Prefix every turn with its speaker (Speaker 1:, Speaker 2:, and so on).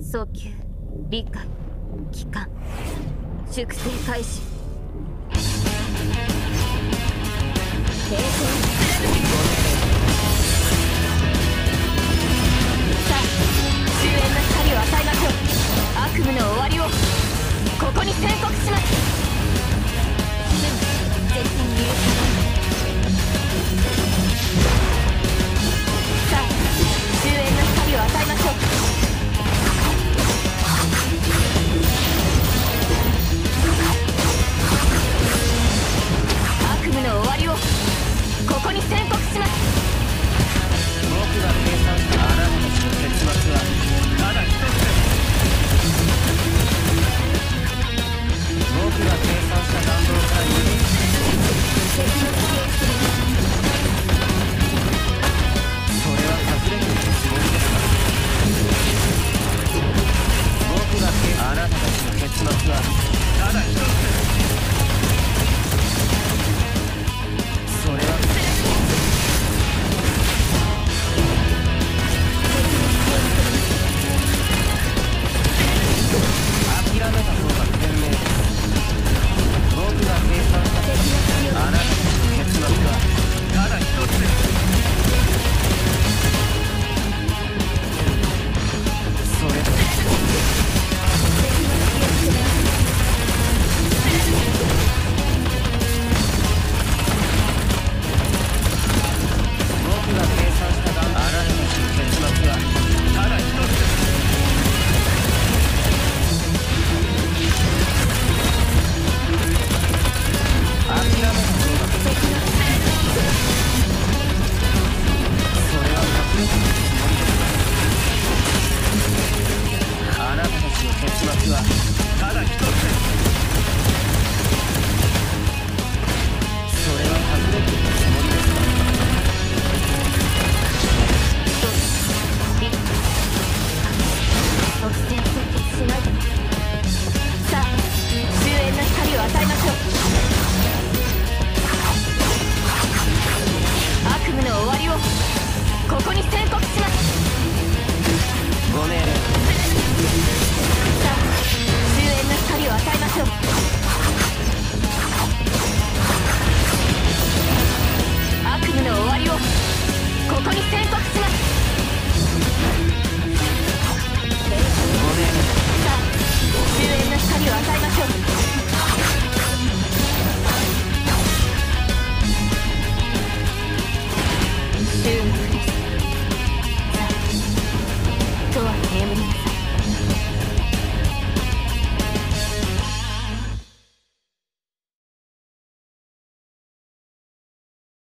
Speaker 1: 早急理解期間粛清開始。抵抗さあ終焉の光を与えましょう。悪夢の終わりをここに宣告します。20 cents.